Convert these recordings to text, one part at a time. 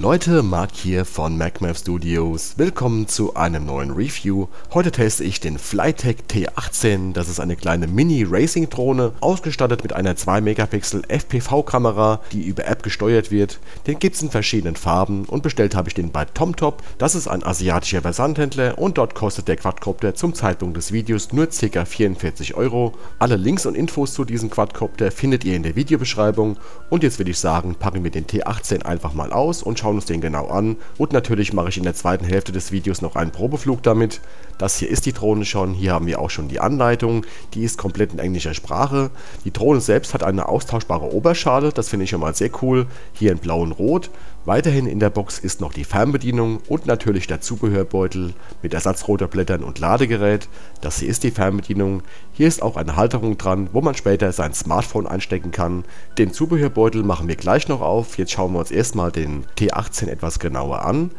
Leute, Marc hier von MacMav Studios. Willkommen zu einem neuen Review. Heute teste ich den Flytech T18. Das ist eine kleine Mini-Racing-Drohne, ausgestattet mit einer 2 Megapixel FPV-Kamera, die über App gesteuert wird. Den gibt es in verschiedenen Farben und bestellt habe ich den bei TomTop. Das ist ein asiatischer Versandhändler und dort kostet der Quadcopter zum Zeitpunkt des Videos nur ca. 44 Euro. Alle Links und Infos zu diesem Quadcopter findet ihr in der Videobeschreibung. Und jetzt würde ich sagen, packen wir den T18 einfach mal aus und schauen uns den genau an. Und natürlich mache ich in der zweiten Hälfte des Videos noch einen Probeflug damit. Das hier ist die Drohne schon, hier haben wir auch schon die Anleitung, die ist komplett in englischer Sprache. Die Drohne selbst hat eine austauschbare Oberschale, das finde ich schon mal sehr cool, hier in blau und rot. Weiterhin in der Box ist noch die Fernbedienung und natürlich der Zubehörbeutel mit Ersatzrotorblättern und Ladegerät. Das hier ist die Fernbedienung. Hier ist auch eine Halterung dran, wo man später sein Smartphone einstecken kann. Den Zubehörbeutel machen wir gleich noch auf. Jetzt schauen wir uns erstmal den T18 etwas genauer an.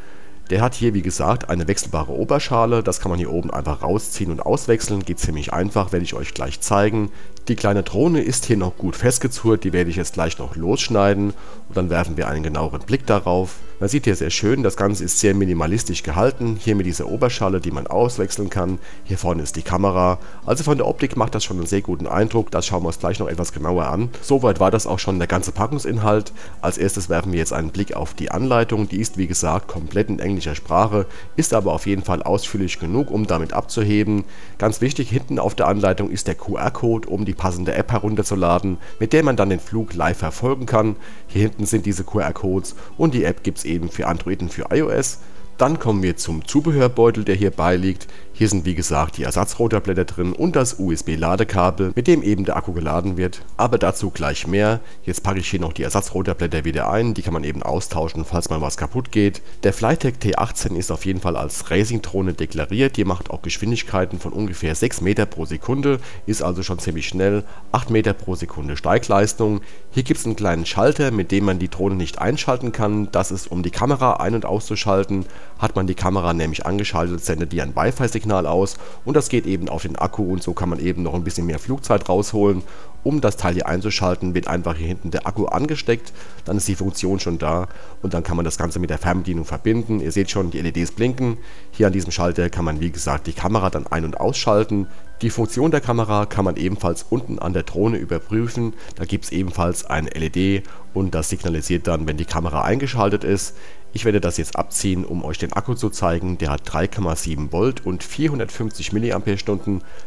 Der hat hier wie gesagt eine wechselbare Oberschale, das kann man hier oben einfach rausziehen und auswechseln, geht ziemlich einfach, werde ich euch gleich zeigen. Die kleine Drohne ist hier noch gut festgezurrt, die werde ich jetzt gleich noch losschneiden und dann werfen wir einen genaueren Blick darauf. Man sieht hier sehr schön, das Ganze ist sehr minimalistisch gehalten, hier mit dieser Oberschale, die man auswechseln kann. Hier vorne ist die Kamera, also von der Optik macht das schon einen sehr guten Eindruck, das schauen wir uns gleich noch etwas genauer an. Soweit war das auch schon der ganze Packungsinhalt. Als erstes werfen wir jetzt einen Blick auf die Anleitung, die ist wie gesagt komplett in englischer Sprache, ist aber auf jeden Fall ausführlich genug, um damit abzuheben. Ganz wichtig, hinten auf der Anleitung ist der QR-Code, um die passende App herunterzuladen, mit der man dann den Flug live verfolgen kann. Hier hinten sind diese QR-Codes und die App gibt es eben für Android und für iOS. Dann kommen wir zum Zubehörbeutel, der hier beiliegt. Hier sind wie gesagt die Ersatzrotorblätter drin und das USB-Ladekabel, mit dem eben der Akku geladen wird. Aber dazu gleich mehr. Jetzt packe ich hier noch die Ersatzrotorblätter wieder ein, die kann man eben austauschen, falls mal was kaputt geht. Der Flytech T18 ist auf jeden Fall als Racing-Drohne deklariert. Die macht auch Geschwindigkeiten von ungefähr 6 Meter pro Sekunde, ist also schon ziemlich schnell. 8 Meter pro Sekunde Steigleistung. Hier gibt es einen kleinen Schalter, mit dem man die Drohne nicht einschalten kann. Das ist um die Kamera ein- und auszuschalten. Hat man die Kamera nämlich angeschaltet, sendet die ein Wi-Fi-Signal Signal aus und das geht eben auf den Akku und so kann man eben noch ein bisschen mehr Flugzeit rausholen. Um das Teil hier einzuschalten, wird einfach hier hinten der Akku angesteckt, dann ist die Funktion schon da und dann kann man das Ganze mit der Fernbedienung verbinden. Ihr seht schon, die LEDs blinken. Hier an diesem Schalter kann man wie gesagt die Kamera dann ein- und ausschalten. Die Funktion der Kamera kann man ebenfalls unten an der Drohne überprüfen. Da gibt es ebenfalls ein LED und das signalisiert dann, wenn die Kamera eingeschaltet ist. Ich werde das jetzt abziehen, um euch den Akku zu zeigen. Der hat 3,7 Volt und 450 mAh.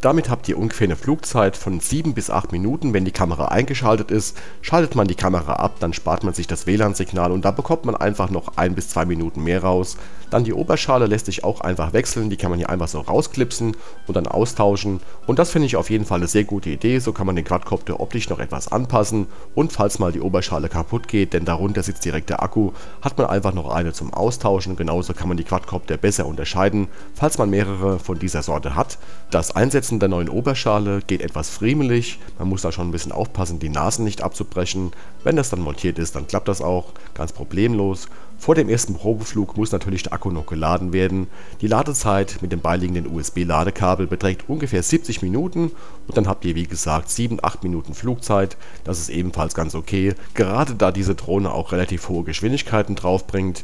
Damit habt ihr ungefähr eine Flugzeit von 7 bis 8 Minuten, wenn die Kamera eingeschaltet ist. Schaltet man die Kamera ab, dann spart man sich das WLAN-Signal und da bekommt man einfach noch 1 bis 2 Minuten mehr raus. Dann die Oberschale lässt sich auch einfach wechseln, die kann man hier einfach so rausklipsen und dann austauschen. Und das finde ich auf jeden Fall eine sehr gute Idee, so kann man den Quadcopter optisch noch etwas anpassen. Und falls mal die Oberschale kaputt geht, denn darunter sitzt direkt der Akku, hat man einfach noch eine zum Austauschen. Genauso kann man die Quadcopter besser unterscheiden, falls man mehrere von dieser Sorte hat. Das Einsetzen der neuen Oberschale geht etwas friemelig. Man muss da schon ein bisschen aufpassen, die Nasen nicht abzubrechen. Wenn das dann montiert ist, dann klappt das auch ganz problemlos. Vor dem ersten Probeflug muss natürlich der Akku noch geladen werden. Die Ladezeit mit dem beiliegenden USB-Ladekabel beträgt ungefähr 70 Minuten und dann habt ihr wie gesagt 7-8 Minuten Flugzeit. Das ist ebenfalls ganz okay, gerade da diese Drohne auch relativ hohe Geschwindigkeiten draufbringt.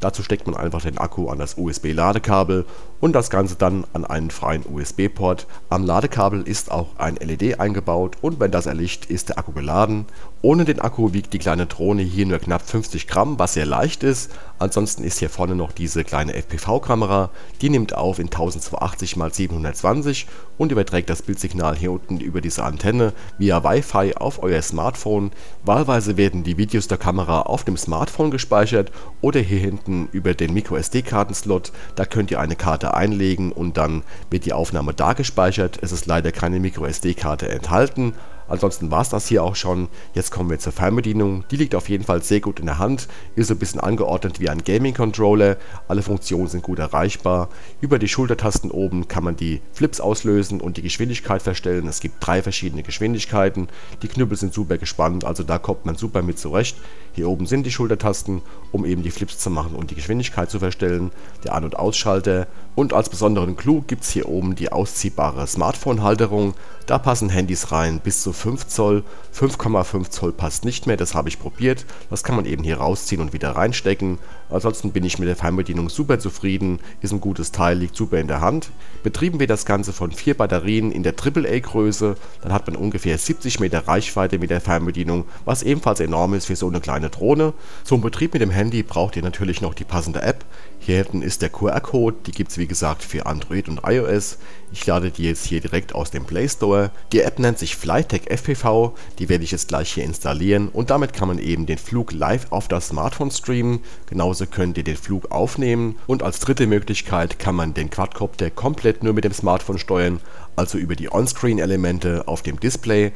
Dazu steckt man einfach den Akku an das USB-Ladekabel und das Ganze dann an einen freien USB-Port. Am Ladekabel ist auch ein LED eingebaut und wenn das erlischt, ist der Akku geladen. Ohne den Akku wiegt die kleine Drohne hier nur knapp 50 Gramm, was sehr leicht ist. Ansonsten ist hier vorne noch diese kleine FPV-Kamera, die nimmt auf in 1280 x 720 und überträgt das Bildsignal hier unten über diese Antenne via Wi-Fi auf euer Smartphone. Wahlweise werden die Videos der Kamera auf dem Smartphone gespeichert oder hier hinten über den MicroSD-Kartenslot. Da könnt ihr eine Karte einlegen und dann wird die Aufnahme da gespeichert. Es ist leider keine MicroSD-Karte enthalten. Ansonsten war es das hier auch schon. Jetzt kommen wir zur Fernbedienung. Die liegt auf jeden Fall sehr gut in der Hand, ist so ein bisschen angeordnet wie ein Gaming-Controller. Alle Funktionen sind gut erreichbar. Über die Schultertasten oben kann man die Flips auslösen und die Geschwindigkeit verstellen. Es gibt drei verschiedene Geschwindigkeiten. Die Knüppel sind super gespannt, also da kommt man super mit zurecht. Hier oben sind die Schultertasten, um eben die Flips zu machen und die Geschwindigkeit zu verstellen. Der An- und Ausschalter. Und als besonderen Clou gibt es hier oben die ausziehbare Smartphone-Halterung. Da passen Handys rein bis zu 5 Zoll. 5,5 Zoll passt nicht mehr, das habe ich probiert. Das kann man eben hier rausziehen und wieder reinstecken. Ansonsten bin ich mit der Fernbedienung super zufrieden, ist ein gutes Teil, liegt super in der Hand. Betrieben wir das Ganze von vier Batterien in der AAA Größe, dann hat man ungefähr 70 Meter Reichweite mit der Fernbedienung, was ebenfalls enorm ist für so eine kleine Drohne. Zum Betrieb mit dem Handy braucht ihr natürlich noch die passende App. Hier hinten ist der QR-Code, die gibt es wie gesagt für Android und iOS. Ich lade die jetzt hier direkt aus dem Play Store. Die App nennt sich Flytech FPV, die werde ich jetzt gleich hier installieren und damit kann man eben den Flug live auf das Smartphone streamen. Genauso könnt ihr den Flug aufnehmen und als dritte Möglichkeit kann man den Quadcopter komplett nur mit dem Smartphone steuern, also über die On-Screen-Elemente auf dem Display.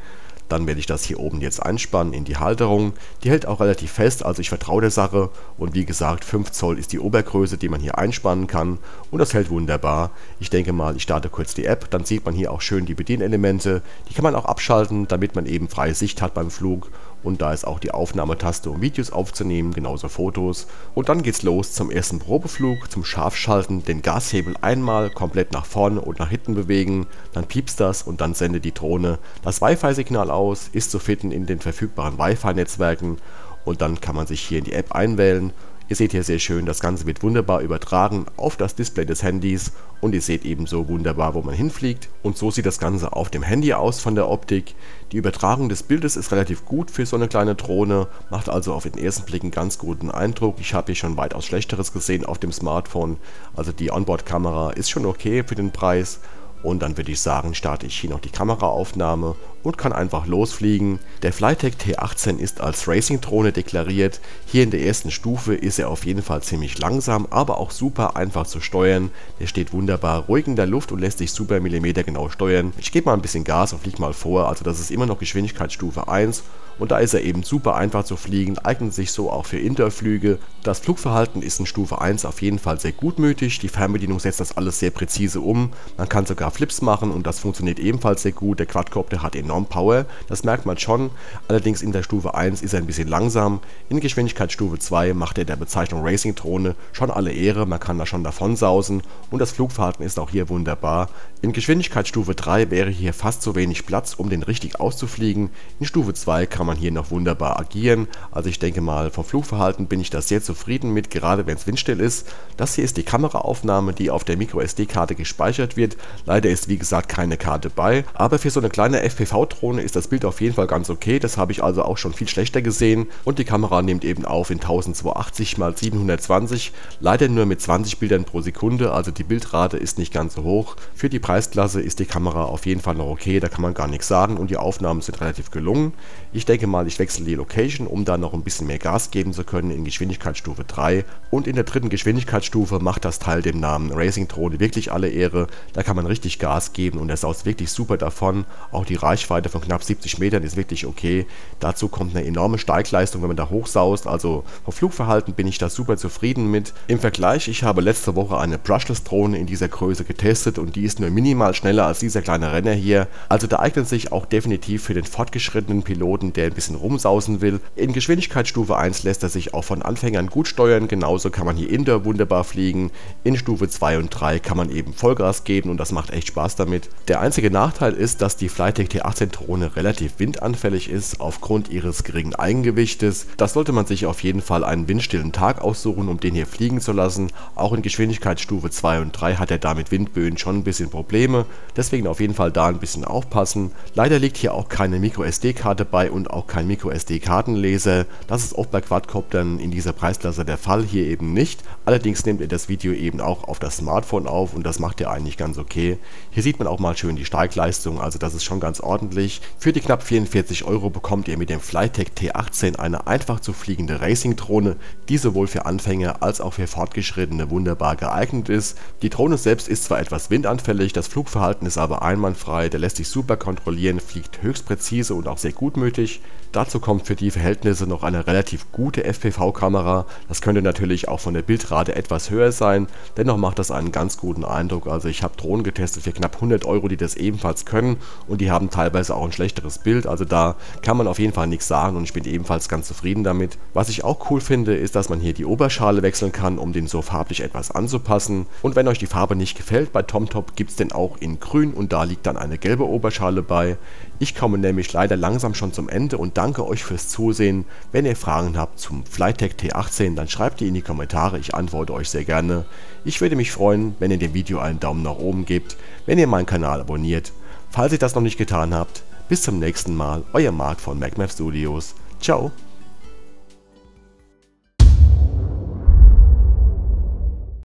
Dann werde ich das hier oben jetzt einspannen in die Halterung. Die hält auch relativ fest, also ich vertraue der Sache. Und wie gesagt, 5 Zoll ist die Obergröße, die man hier einspannen kann. Und das hält wunderbar. Ich denke mal, ich starte kurz die App, dann sieht man hier auch schön die Bedienelemente. Die kann man auch abschalten, damit man eben freie Sicht hat beim Flug und da ist auch die Aufnahmetaste, um Videos aufzunehmen, genauso Fotos. Und dann geht's los zum ersten Probeflug, zum Scharfschalten, den Gashebel einmal komplett nach vorne und nach hinten bewegen, dann piepst das und dann sendet die Drohne das Wi-Fi-Signal aus, ist zu finden in den verfügbaren Wi-Fi-Netzwerken und dann kann man sich hier in die App einwählen Ihr seht hier sehr schön, das Ganze wird wunderbar übertragen auf das Display des Handys und ihr seht ebenso wunderbar, wo man hinfliegt. Und so sieht das Ganze auf dem Handy aus von der Optik. Die Übertragung des Bildes ist relativ gut für so eine kleine Drohne, macht also auf den ersten Blick einen ganz guten Eindruck. Ich habe hier schon weitaus schlechteres gesehen auf dem Smartphone, also die Onboard-Kamera ist schon okay für den Preis und dann würde ich sagen, starte ich hier noch die Kameraaufnahme und kann einfach losfliegen. Der Flytech T18 ist als Racing-Drohne deklariert. Hier in der ersten Stufe ist er auf jeden Fall ziemlich langsam, aber auch super einfach zu steuern. Der steht wunderbar ruhig in der Luft und lässt sich super millimetergenau steuern. Ich gebe mal ein bisschen Gas und fliege mal vor, also das ist immer noch Geschwindigkeitsstufe 1 und da ist er eben super einfach zu fliegen, eignet sich so auch für Interflüge. Das Flugverhalten ist in Stufe 1 auf jeden Fall sehr gutmütig, die Fernbedienung setzt das alles sehr präzise um, man kann sogar Flips machen und das funktioniert ebenfalls sehr gut, der Quadcopter hat enorm Power, das merkt man schon, allerdings in der Stufe 1 ist er ein bisschen langsam, in Geschwindigkeitsstufe 2 macht er der Bezeichnung Racing Drohne schon alle Ehre, man kann da schon davon sausen. Und das Flugverhalten ist auch hier wunderbar. In Geschwindigkeitsstufe 3 wäre hier fast zu wenig Platz, um den richtig auszufliegen, in Stufe 2 kann man man hier noch wunderbar agieren. Also ich denke mal, vom Flugverhalten bin ich da sehr zufrieden mit, gerade wenn es windstill ist. Das hier ist die Kameraaufnahme, die auf der MicroSD-Karte gespeichert wird. Leider ist wie gesagt keine Karte bei, aber für so eine kleine FPV-Drohne ist das Bild auf jeden Fall ganz okay. Das habe ich also auch schon viel schlechter gesehen und die Kamera nimmt eben auf in 1280 x 720, leider nur mit 20 Bildern pro Sekunde, also die Bildrate ist nicht ganz so hoch. Für die Preisklasse ist die Kamera auf jeden Fall noch okay, da kann man gar nichts sagen und die Aufnahmen sind relativ gelungen. Ich denke mal, ich wechsle die Location, um da noch ein bisschen mehr Gas geben zu können in Geschwindigkeitsstufe 3. Und in der dritten Geschwindigkeitsstufe macht das Teil dem Namen Racing Drohne wirklich alle Ehre. Da kann man richtig Gas geben und er saust wirklich super davon. Auch die Reichweite von knapp 70 Metern ist wirklich okay. Dazu kommt eine enorme Steigleistung, wenn man da hochsaust. Also vom Flugverhalten bin ich da super zufrieden mit. Im Vergleich, ich habe letzte Woche eine Brushless Drohne in dieser Größe getestet und die ist nur minimal schneller als dieser kleine Renner hier. Also da eignet sich auch definitiv für den fortgeschrittenen Piloten, der der ein bisschen rumsausen will. In Geschwindigkeitsstufe 1 lässt er sich auch von Anfängern gut steuern, genauso kann man hier Indoor wunderbar fliegen. In Stufe 2 und 3 kann man eben Vollgas geben und das macht echt Spaß damit. Der einzige Nachteil ist, dass die Flytech T18 Drohne relativ windanfällig ist aufgrund ihres geringen Eigengewichtes. Das sollte man sich auf jeden Fall einen windstillen Tag aussuchen, um den hier fliegen zu lassen. Auch in Geschwindigkeitsstufe 2 und 3 hat er da mit Windböen schon ein bisschen Probleme, deswegen auf jeden Fall da ein bisschen aufpassen. Leider liegt hier auch keine MicroSD-Karte bei und auch kein MicroSD-Kartenleser. Das ist oft bei Quadcoptern in dieser Preisklasse der Fall, hier eben nicht. Allerdings nimmt er das Video eben auch auf das Smartphone auf und das macht er eigentlich ganz okay. Hier sieht man auch mal schön die Steigleistung, also das ist schon ganz ordentlich. Für die knapp 44 Euro bekommt ihr mit dem Flytech T18 eine einfach zu fliegende Racing-Drohne, die sowohl für Anfänger als auch für Fortgeschrittene wunderbar geeignet ist. Die Drohne selbst ist zwar etwas windanfällig, das Flugverhalten ist aber einwandfrei, der lässt sich super kontrollieren, fliegt höchst präzise und auch sehr gutmütig. Dazu kommt für die Verhältnisse noch eine relativ gute FPV-Kamera. Das könnte natürlich auch von der Bildrate etwas höher sein, dennoch macht das einen ganz guten Eindruck. Also ich habe Drohnen getestet für knapp 100 Euro, die das ebenfalls können und die haben teilweise auch ein schlechteres Bild. Also da kann man auf jeden Fall nichts sagen und ich bin ebenfalls ganz zufrieden damit. Was ich auch cool finde, ist, dass man hier die Oberschale wechseln kann, um den so farblich etwas anzupassen. Und wenn euch die Farbe nicht gefällt bei TomTop, gibt es den auch in grün und da liegt dann eine gelbe Oberschale bei. Ich komme nämlich leider langsam schon zum Ende und danke euch fürs Zusehen. Wenn ihr Fragen habt zum Flytech T18, dann schreibt die in die Kommentare, ich antworte euch sehr gerne. Ich würde mich freuen, wenn ihr dem Video einen Daumen nach oben gebt, wenn ihr meinen Kanal abonniert. Falls ihr das noch nicht getan habt, bis zum nächsten Mal, euer Marc von MacMath Studios. Ciao!